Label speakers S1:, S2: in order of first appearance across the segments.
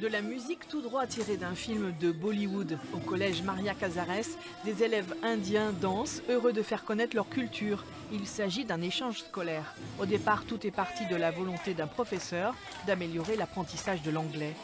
S1: De la musique tout droit tirée d'un film de Bollywood. Au collège Maria Cazares, des élèves indiens dansent, heureux de faire connaître leur culture. Il s'agit d'un échange scolaire. Au départ, tout est parti de la volonté d'un professeur d'améliorer l'apprentissage de l'anglais.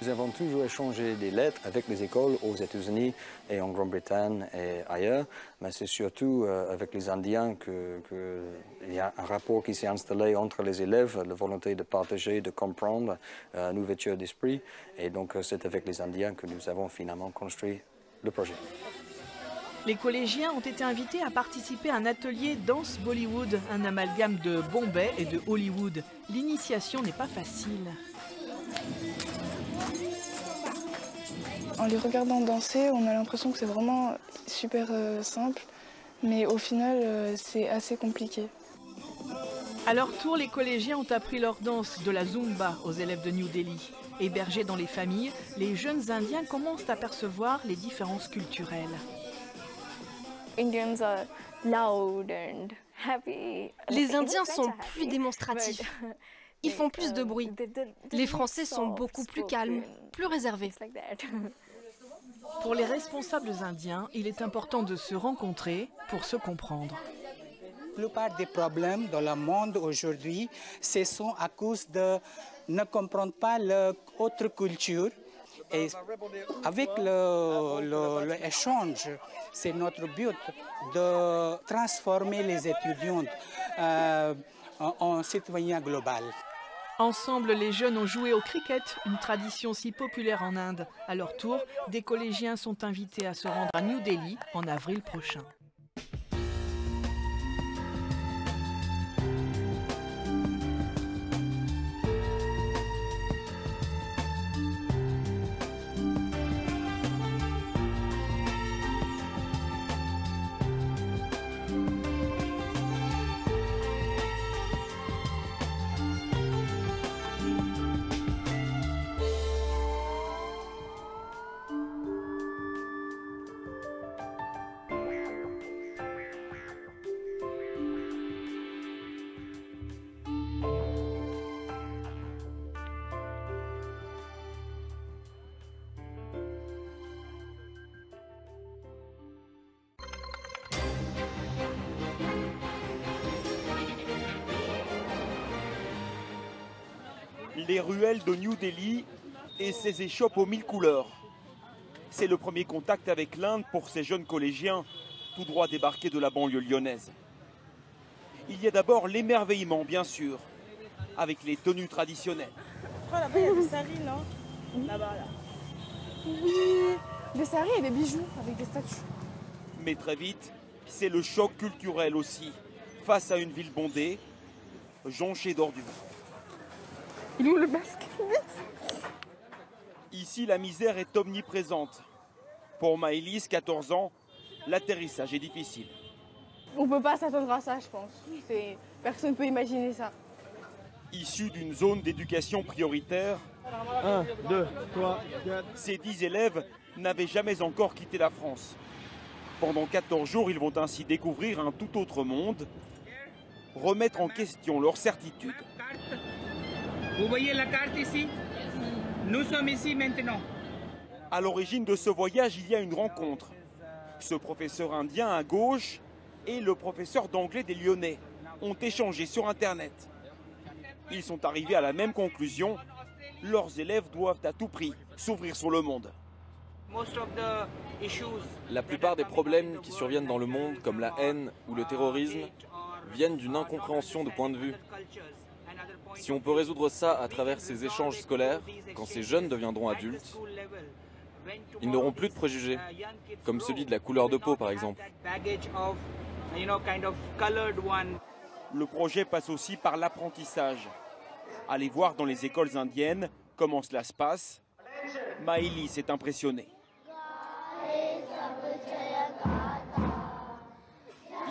S2: Nous avons toujours échangé des lettres avec les écoles aux États-Unis et en Grande-Bretagne et ailleurs, mais c'est surtout euh, avec les Indiens qu'il y a un rapport qui s'est installé entre les élèves, la volonté de partager, de comprendre, euh, une ouverture d'esprit. Et donc euh, c'est avec les Indiens que nous avons finalement construit le projet.
S1: Les collégiens ont été invités à participer à un atelier Danse Bollywood, un amalgame de Bombay et de Hollywood. L'initiation n'est pas facile.
S3: En les regardant danser, on a l'impression que c'est vraiment super euh, simple, mais au final, euh, c'est assez compliqué.
S1: À leur tour, les collégiens ont appris leur danse de la Zumba aux élèves de New Delhi. Hébergés dans les familles, les jeunes Indiens commencent à percevoir les différences culturelles.
S4: Les Indiens sont plus démonstratifs. Ils font plus de bruit. Les Français sont beaucoup plus calmes, plus réservés.
S1: Pour les responsables indiens, il est important de se rencontrer pour se comprendre.
S5: La plupart des problèmes dans le monde aujourd'hui, ce sont à cause de ne comprendre pas l'autre culture. Et avec l'échange, c'est notre but de transformer les étudiants euh, en citoyens globaux.
S1: Ensemble, les jeunes ont joué au cricket, une tradition si populaire en Inde. À leur tour, des collégiens sont invités à se rendre à New Delhi en avril prochain.
S6: Les ruelles de New Delhi et ses échoppes aux mille couleurs. C'est le premier contact avec l'Inde pour ces jeunes collégiens, tout droit débarqués de la banlieue lyonnaise. Il y a d'abord l'émerveillement, bien sûr, avec les tenues traditionnelles.
S3: Là-bas, il y a des saris, non Là-bas, là. Oui, des saris et des bijoux avec des statues.
S6: Mais très vite, c'est le choc culturel aussi, face à une ville bondée, jonchée d'ordures.
S3: Il est où le masque
S6: Ici, la misère est omniprésente. Pour Maëlys, 14 ans, l'atterrissage est difficile.
S3: On peut pas s'attendre à ça, je pense. Personne ne peut imaginer ça.
S6: Issu d'une zone d'éducation prioritaire,
S7: 1, 2, 3, 4.
S6: ces 10 élèves n'avaient jamais encore quitté la France. Pendant 14 jours, ils vont ainsi découvrir un tout autre monde, remettre en question leurs certitudes.
S8: Vous voyez la carte ici? Nous sommes ici maintenant.
S6: À l'origine de ce voyage, il y a une rencontre. Ce professeur indien à gauche et le professeur d'anglais des Lyonnais ont échangé sur Internet. Ils sont arrivés à la même conclusion. Leurs élèves doivent à tout prix s'ouvrir sur le monde.
S9: La plupart des problèmes qui surviennent dans le monde, comme la haine ou le terrorisme, viennent d'une incompréhension de point de vue. Si on peut résoudre ça à travers ces échanges scolaires, quand ces jeunes deviendront adultes, ils n'auront plus de préjugés, comme celui de la couleur de peau par exemple.
S6: Le projet passe aussi par l'apprentissage. Allez voir dans les écoles indiennes comment cela se passe. Maëlys est impressionnée.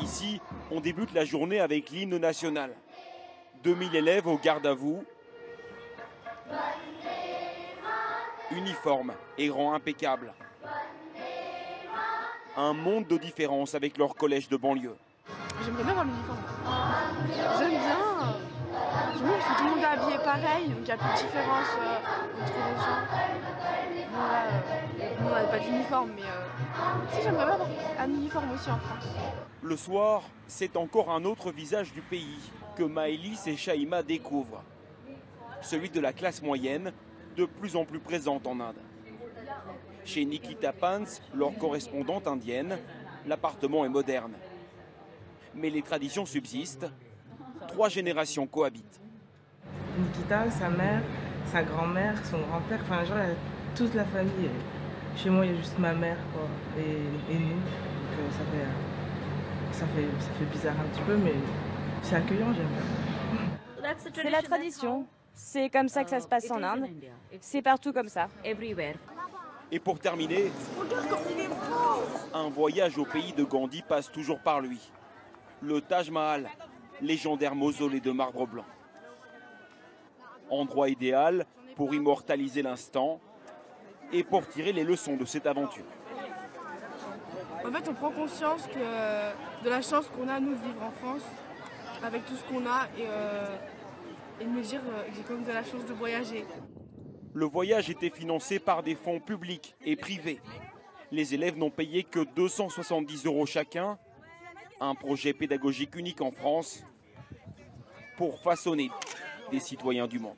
S6: Ici, on débute la journée avec l'hymne national. 2000 élèves au garde à vous. Uniforme et rang impeccable. Un monde de différence avec leur collège de banlieue.
S3: J'aimerais bien avoir l'uniforme. J'aime bien.
S10: Tout le monde est habillé pareil, donc il n'y a plus de différence euh, entre les gens. Euh, on n'a pas d'uniforme, mais euh, si j'aimerais avoir un uniforme aussi en France.
S6: Le soir, c'est encore un autre visage du pays que Maëlys et Shaima découvrent. Celui de la classe moyenne, de plus en plus présente en Inde. Chez Nikita Pans, leur correspondante indienne, l'appartement est moderne. Mais les traditions subsistent. Trois générations cohabitent.
S11: Nikita, sa mère, sa grand-mère, son grand-père, enfin, genre, toute la famille. Chez moi, il y a juste ma mère quoi, et, et nous. Donc, euh, ça, fait, ça, fait, ça fait bizarre un petit peu, mais c'est accueillant, j'aime bien.
S12: C'est la tradition. C'est comme ça que ça se passe en Inde. C'est partout comme ça.
S6: Et pour terminer, un voyage au pays de Gandhi passe toujours par lui. Le Taj Mahal, légendaire mausolée de marbre blanc. Endroit idéal pour immortaliser l'instant et pour tirer les leçons de cette aventure.
S10: En fait, on prend conscience que, de la chance qu'on a, nous, de vivre en France, avec tout ce qu'on a, et, euh, et de me dire euh, que j'ai quand même de la chance de voyager.
S6: Le voyage était financé par des fonds publics et privés. Les élèves n'ont payé que 270 euros chacun. Un projet pédagogique unique en France pour façonner des citoyens du monde.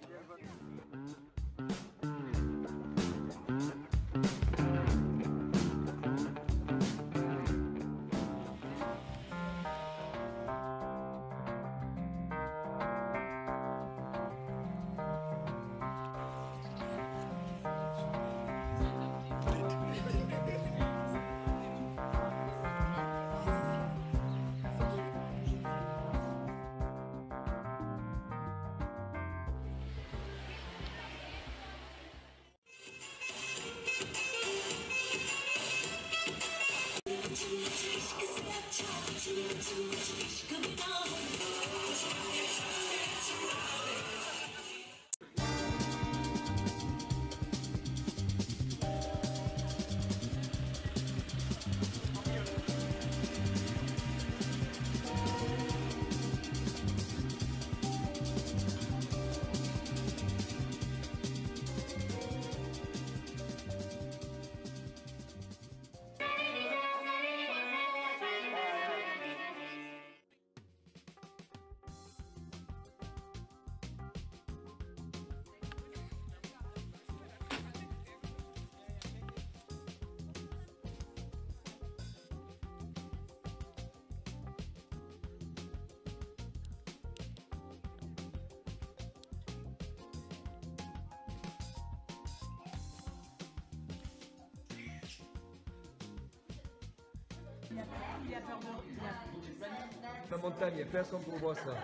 S7: Montagne, il n'y a personne pour voir ça.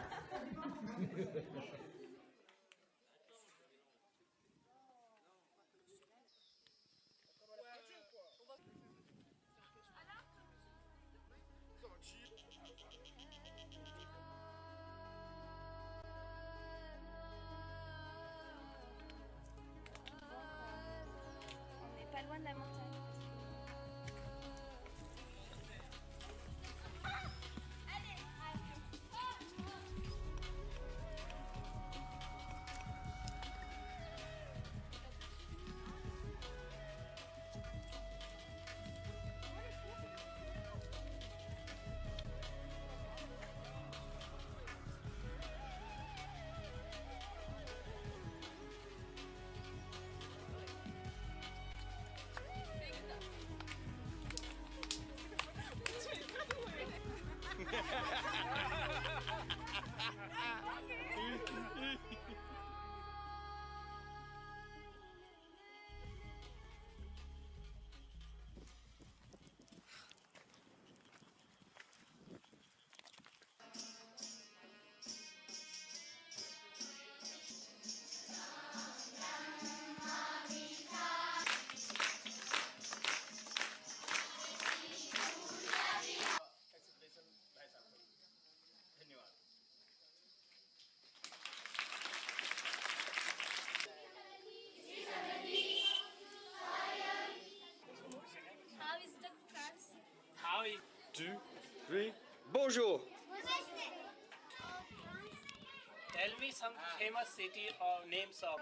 S7: bonjour.
S13: Tell me some famous city or names of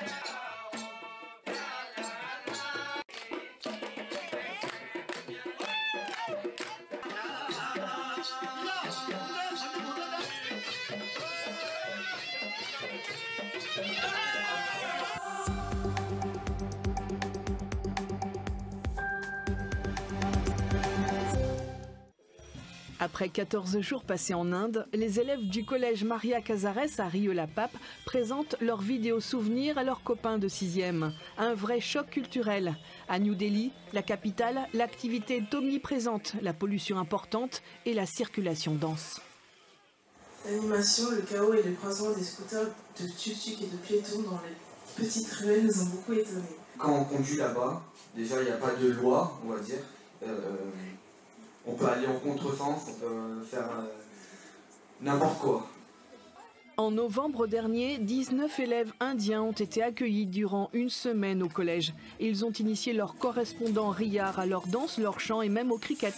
S14: Yeah.
S1: Après 14 jours passés en Inde, les élèves du collège Maria Casares à Rieux-la-Pape présentent leurs vidéos souvenirs à leurs copains de 6e. Un vrai choc culturel. À New Delhi, la capitale, l'activité est omniprésente, la pollution importante et la circulation dense.
S15: L'animation, le chaos et le croisement des scooters de tuk-tuk et de piétons dans les petites ruelles nous ont beaucoup étonnés.
S16: Quand on conduit là-bas, déjà il n'y a pas de loi, on va dire. Euh, on peut aller en contresens, on peut faire euh, n'importe quoi.
S1: En novembre dernier, 19 élèves indiens ont été accueillis durant une semaine au collège. Ils ont initié leurs correspondants riards à leur danse, leur chant et même au cricket.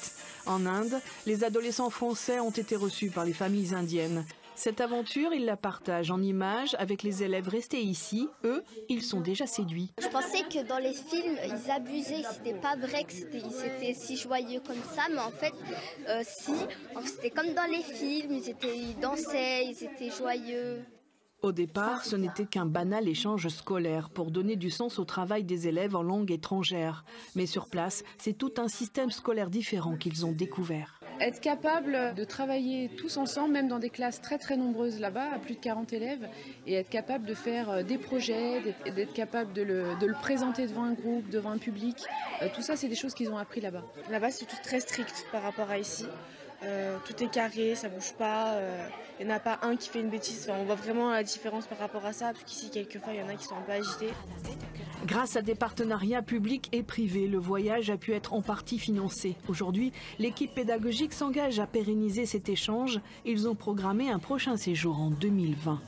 S1: En Inde, les adolescents français ont été reçus par les familles indiennes. Cette aventure, ils la partagent en images avec les élèves restés ici. Eux, ils sont déjà séduits.
S17: Je pensais que dans les films, ils abusaient, c'était pas vrai que c'était, si joyeux comme ça, mais en fait, euh, si, c'était comme dans les films, ils, étaient, ils dansaient, ils étaient joyeux.
S1: Au départ, ce n'était qu'un banal échange scolaire pour donner du sens au travail des élèves en langue étrangère. Mais sur place, c'est tout un système scolaire différent qu'ils ont découvert.
S18: Être capable de travailler tous ensemble, même dans des classes très très nombreuses là-bas, à plus de 40 élèves, et être capable de faire des projets, d'être capable de le, présenter devant un groupe, devant un public, euh, tout ça c'est des choses qu'ils ont appris là-bas.
S10: Là-bas c'est tout très strict par rapport à ici. Euh, tout est carré, ça bouge pas. Il n'y en a pas un qui fait une bêtise. On voit vraiment la différence par rapport à ça, parce qu'ici, quelquefois, il y en a qui sont un peu agités.
S1: Grâce à des partenariats publics et privés, le voyage a pu être en partie financé. Aujourd'hui, l'équipe pédagogique s'engage à pérenniser cet échange. Ils ont programmé un prochain séjour en 2020.